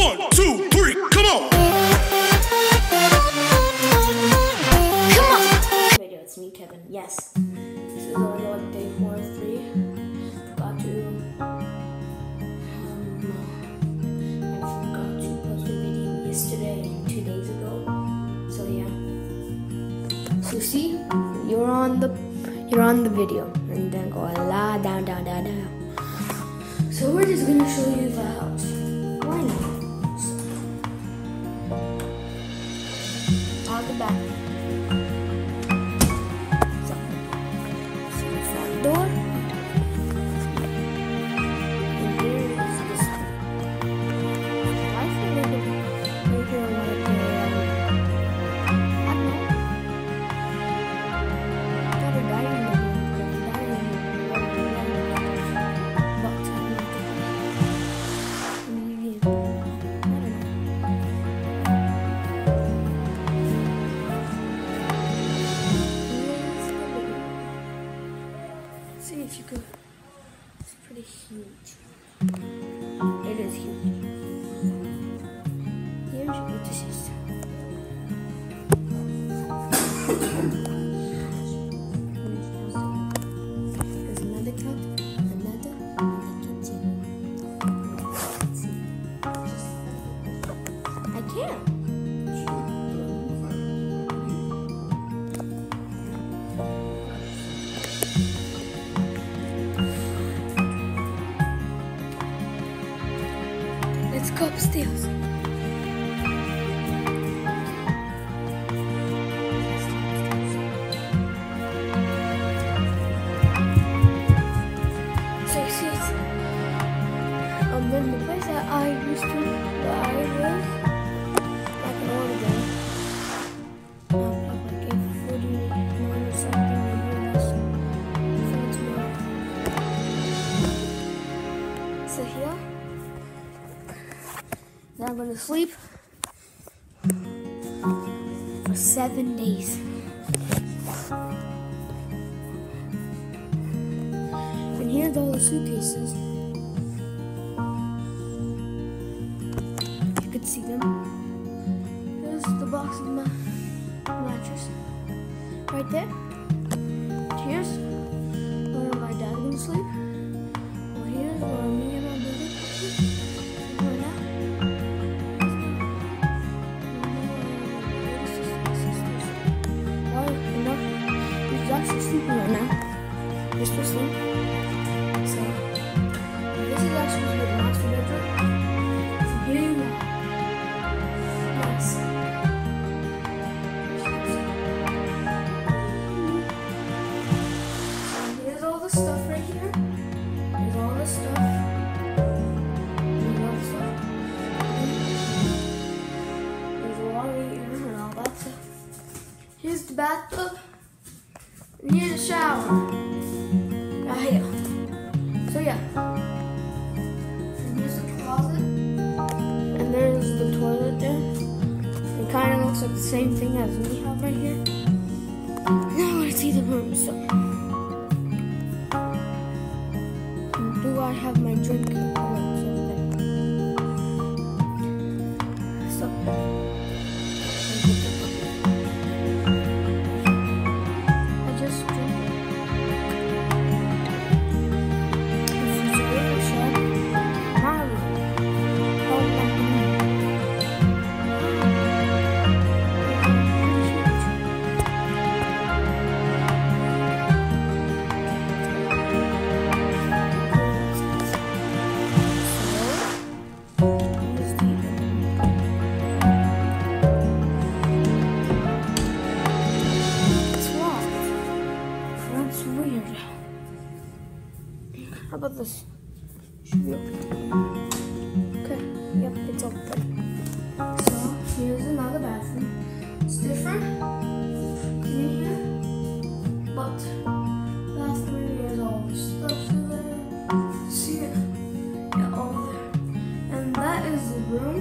One, two, three, come on. Come on. Video, it's me, Kevin. Yes. This is already like day four or three. Forgot to. Um, I forgot to post a video yesterday and two days ago. So yeah. So see, you're on the you're on the video, and then go la down down down down. So we're just gonna show you the back. If you could. It's pretty huge. It is huge. Here's your system. There's go upstairs. I'm gonna sleep for seven days. And here's all the suitcases. You could see them. Here's the box of my mattress. Right there. Here's where my dad gonna sleep. Well, here's where asesina. Esto sí. Like the same thing as we have right here. Now let's see the room. So, do I have my drink? About this? Should be open. Okay, yep, it's open. So here's another bathroom. It's different. In here, but bathroom here's all the stuff there. See it? Yeah, all there. And that is the room.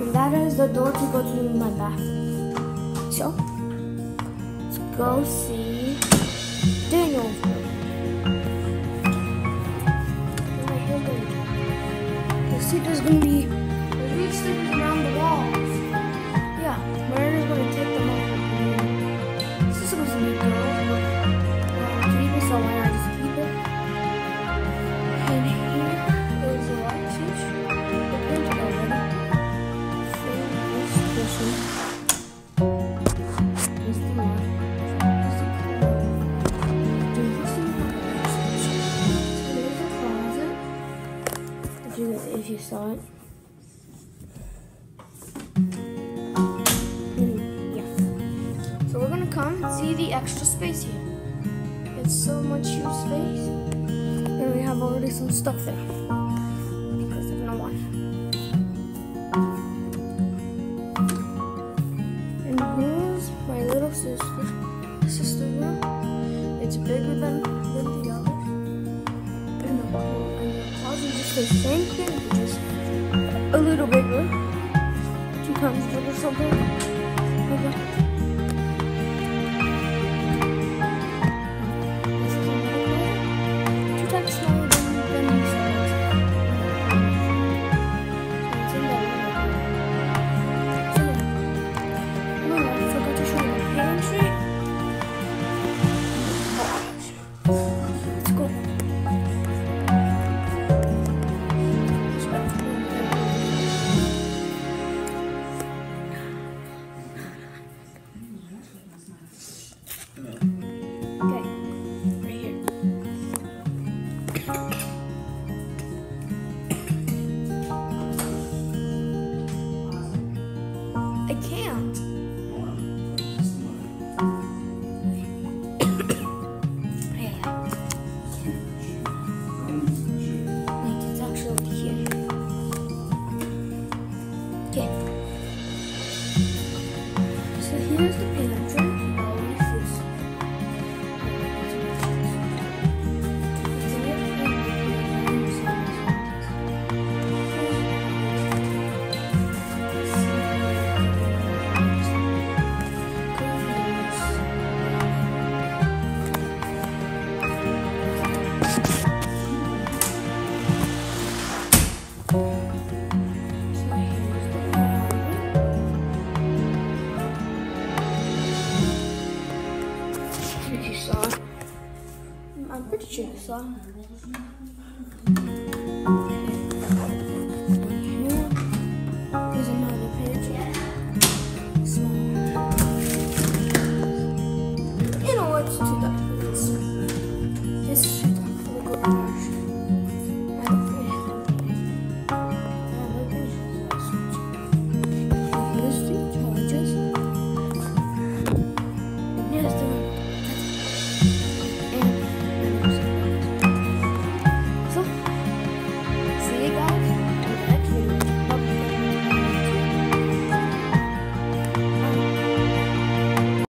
And that is the door to go to my bathroom. So let's go see Daniel's room. See, there's gonna be do that if you saw it. Yeah. So we're gonna come see the extra space here. It's so much huge space. And we have already some stuff there. something? here's the 说。